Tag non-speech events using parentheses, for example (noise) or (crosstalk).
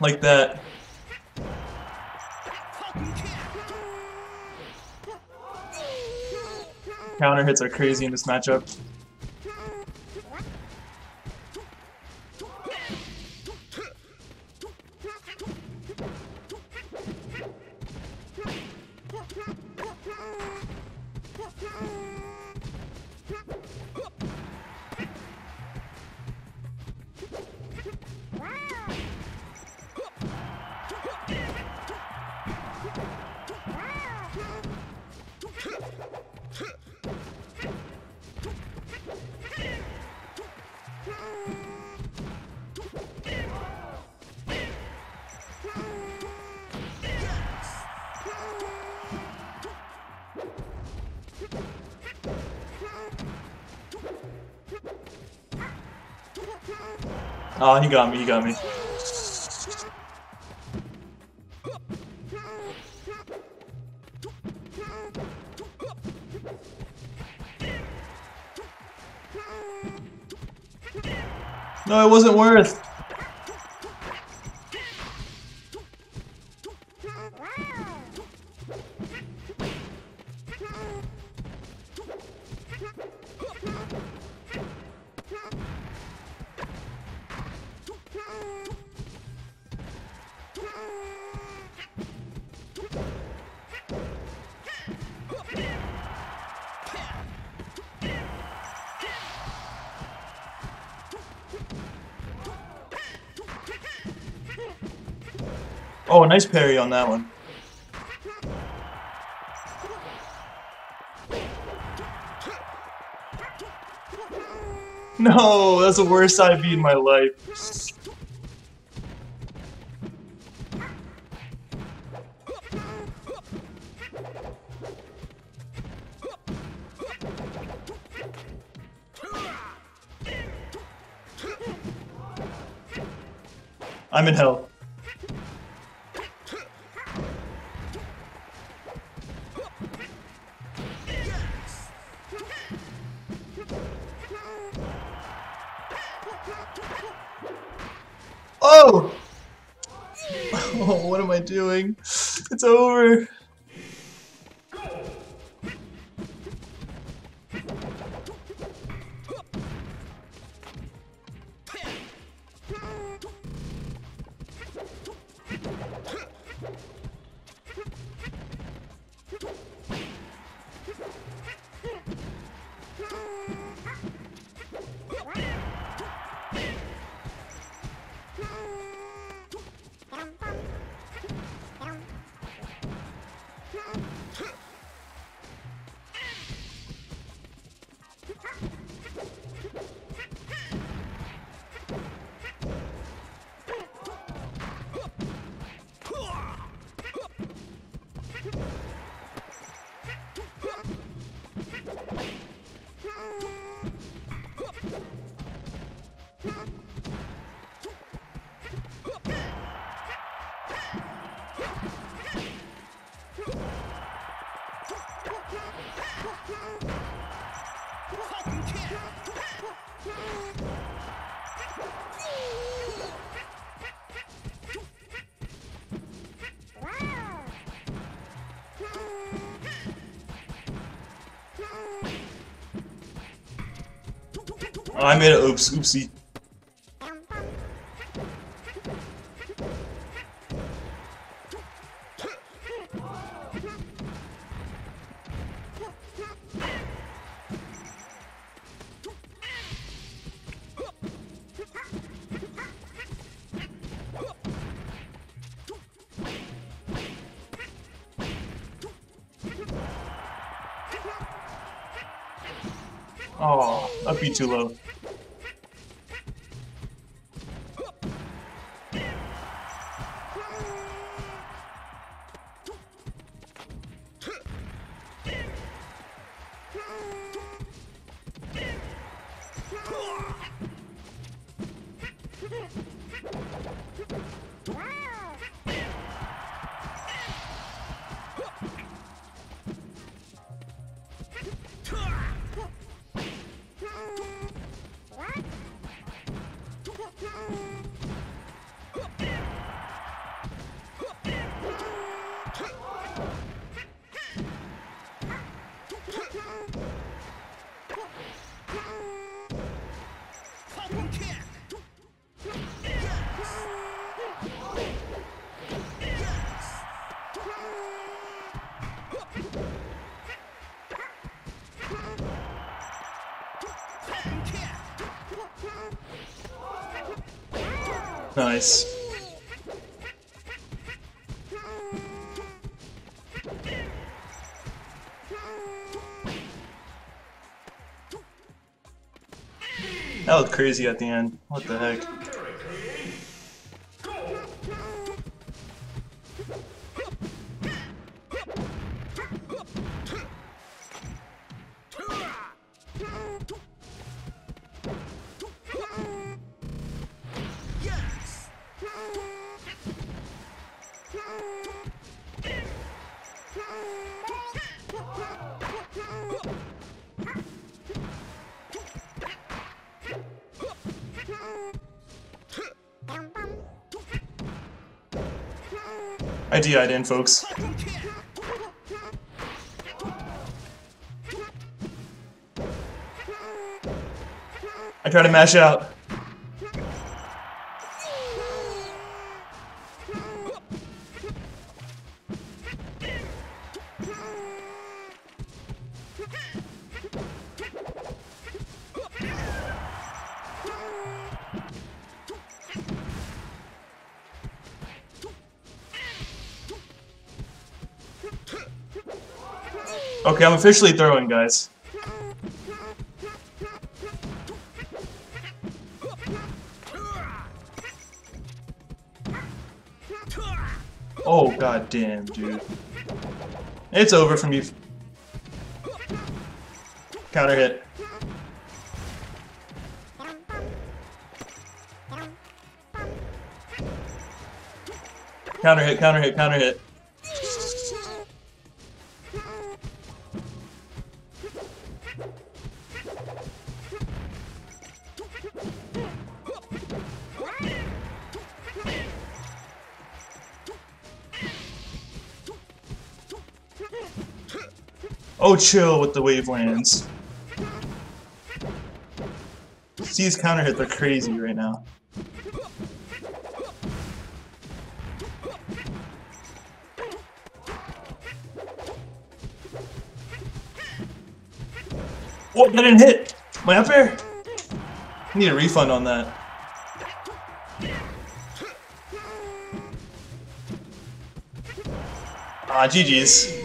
Like that. Counter hits are crazy in this matchup. Oh, he got me. No, it wasn't worth. Oh, nice parry on that one. No, that's the worst IV in my life. I'm in hell. Oh! Oh, (laughs) what am I doing? It's over. I made it. Oops, oopsie. Oh, that'd be too low. Nice. That looked crazy at the end. What the heck? I DI'd in, folks. I try to mash out. Okay, I'm officially throwing, guys. Oh, god damn, dude. It's over from you. Counter hit. Counter hit, counter hit, counter hit. Oh, chill with the wavelands. These counter hits are crazy right now. Oh, that didn't hit! My up air? I need a refund on that. Ah, GG's.